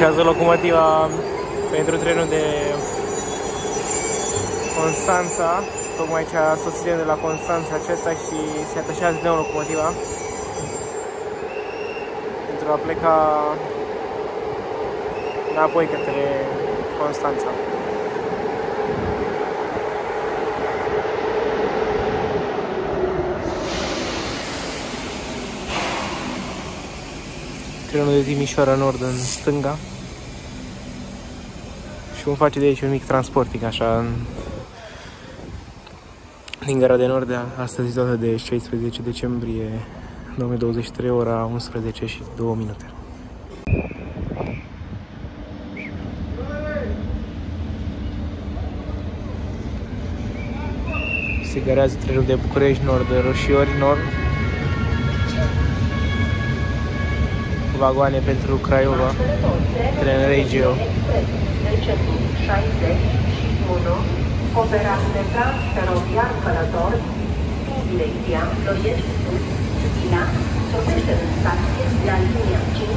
atașează locomotiva pentru trenul de Constanța, tocmai ce a sosit de la Constanța acesta și se atașează din nou locomotiva pentru a pleca înapoi către Constanța. Trenul de Timișoara Nord în stânga și vom face de aici un mic transporting așa în... din gara de nord astăzi data de 16 decembrie 2023 ora 11 și 2 minute. Se garează trenul de București Nord, de Roșiori Nord. Vagoane pentru Craiova, tren Regio. 61, operație transferoviar călător din direcția Ploiești Sud, China, sosește în stație la linia 5.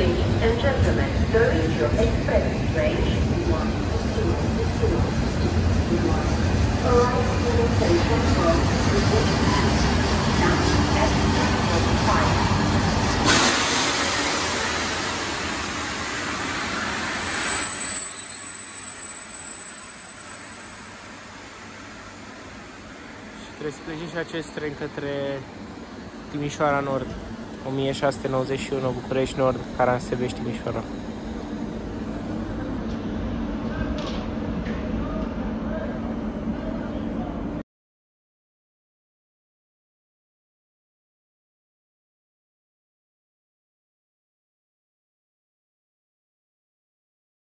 Ladies and gentlemen, the Regio Express train 1 to 2 to 2 to 1 arrives in the station from Now at 5. Trebuie să plece și acest tren către Timișoara Nord, 1691 București Nord, Caransebești, Timișoara.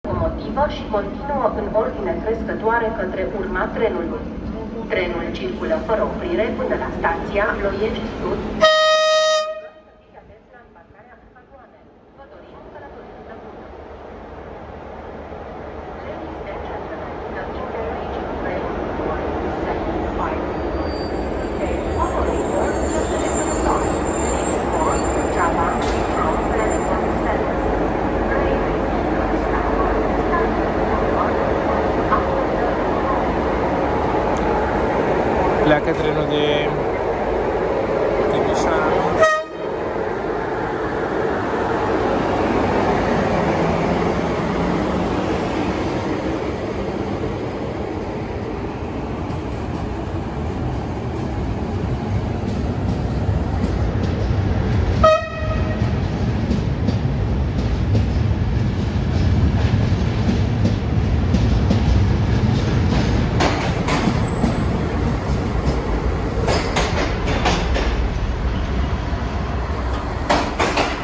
locomotivă și continuă în ordine crescătoare către urma trenului. Trenul circulă fără oprire până la stația Loiești Sud. Pleacă trenul de Timișoara Nord.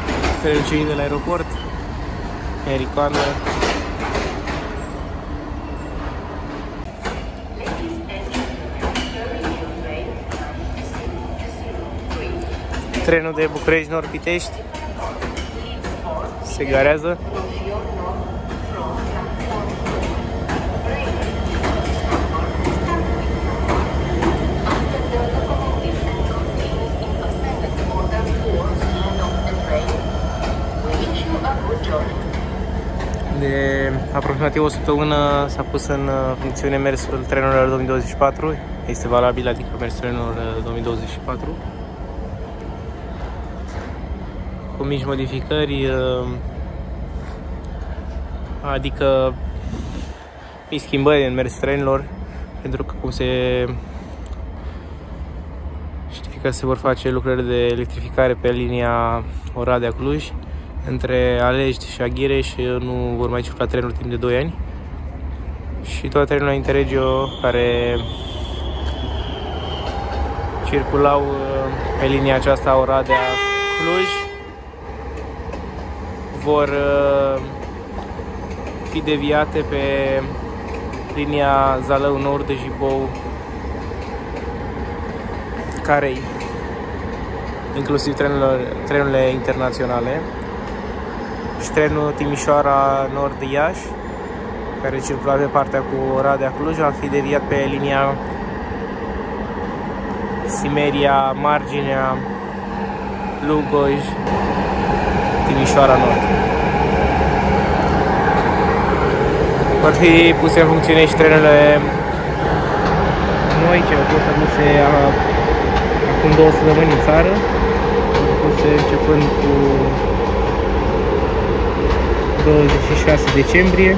Pentru cei de la aeroport, Ericoană, trenul de București Nord Pitești se garează. De aproximativ o săptămână s-a pus în uh, funcțiune mersul trenurilor 2024. Este valabil, adică mersul trenurilor uh, 2024. Cu mici modificări, uh, adică mici schimbări în mers trenilor, pentru că cum se știe că se vor face lucrări de electrificare pe linia Oradea-Cluj, între Alești și Aghireș nu vor mai circula trenuri timp de 2 ani. Și toate trenurile Interregio care circulau uh, pe linia aceasta Oradea Cluj vor uh, fi deviate pe linia Zalău Nord de Jibou Carei inclusiv trenurile, trenurile internaționale și trenul Timișoara Nord-Iași, care circula pe partea cu Oradea Cluj, va fi deviat pe linia Simeria, Marginea, Lugoj, Timișoara Nord. vor fi puse în funcțiune și trenurile noi ce au fost aduse acum două săptămâni în țară, puse începând cu 26 decembrie.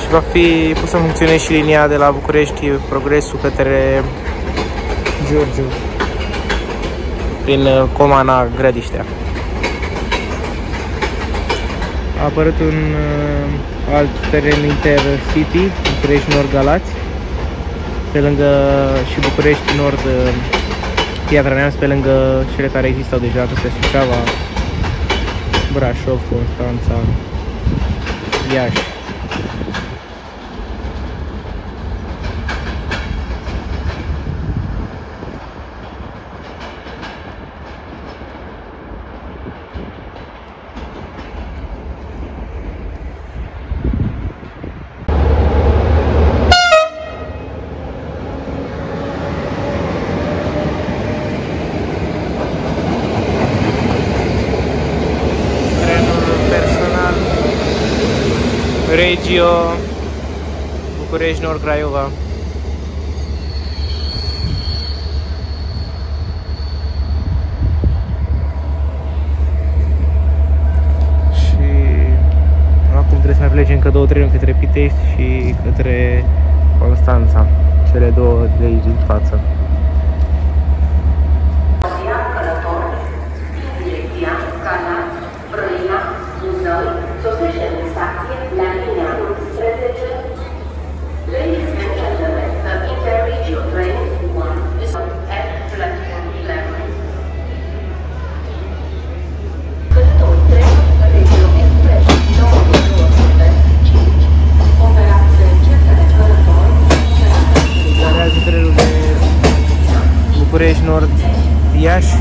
Și va fi pusă în funcțiune și linia de la București Progresul către Giurgiu prin uh, Comana Grădiștea. A apărut un uh, alt teren intercity, București Nord Galați, pe lângă și București Nord uh, Piatra Neamț, pe lângă cele care existau deja, că se Suceava, Brașov, Constanța, Iași. Regio, București, Nord Craiova. Și acum trebuie să mai plece încă două trenuri către Pitești și către Constanța, cele două de aici din față. București Nord Iași